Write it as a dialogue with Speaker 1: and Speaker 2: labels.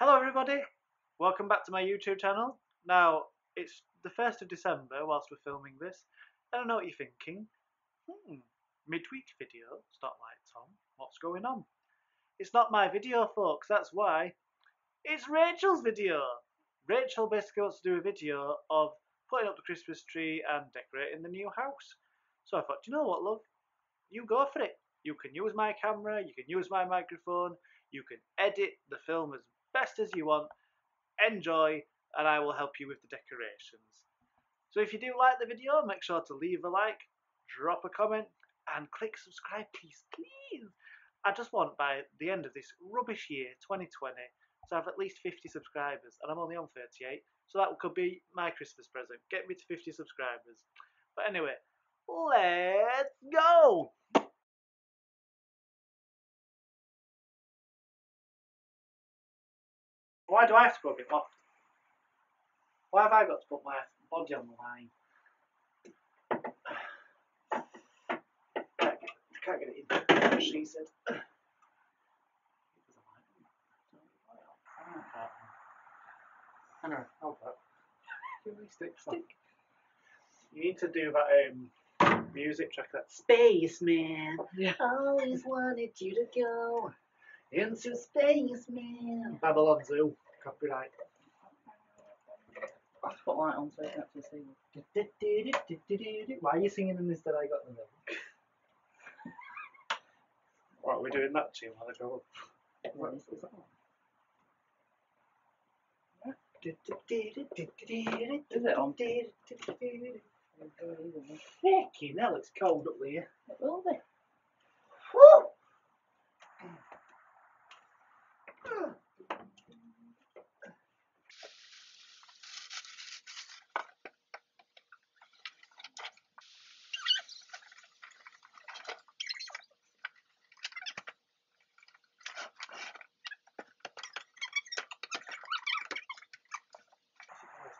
Speaker 1: Hello everybody, welcome back to my YouTube channel. Now, it's the 1st of December whilst we're filming this, I know what you're thinking. Hmm, midweek video, Stoplight Tom, what's going on? It's not my video folks, that's why. It's Rachel's video! Rachel basically wants to do a video of putting up the Christmas tree and decorating the new house. So I thought, you know what love, you go for it. You can use my camera, you can use my microphone, you can edit the film as best as you want. Enjoy, and I will help you with the decorations. So if you do like the video, make sure to leave a like, drop a comment, and click subscribe, please, please. I just want by the end of this rubbish year, 2020, to have at least 50 subscribers, and I'm only on 38, so that could be my Christmas present. Get me to 50 subscribers. But anyway, let's go! Why do I have to go a off? Why have I got to put my body on the line? Can't get, can't get it in, she said. I know, hold that. Stick, stick. You need to do that um, music track, that Spaceman.
Speaker 2: Yeah.
Speaker 1: Always wanted you to go into space, man. Babylon um Zoo, copyright.
Speaker 2: I'll put light on so you can actually see.
Speaker 1: Why are you singing in this instead I got the milk? What are we doing that tune while I go
Speaker 2: What is, is that on?
Speaker 1: up?
Speaker 2: Is it on?
Speaker 1: Fucking hell, it's cold up there.
Speaker 2: It will be.
Speaker 1: Woo!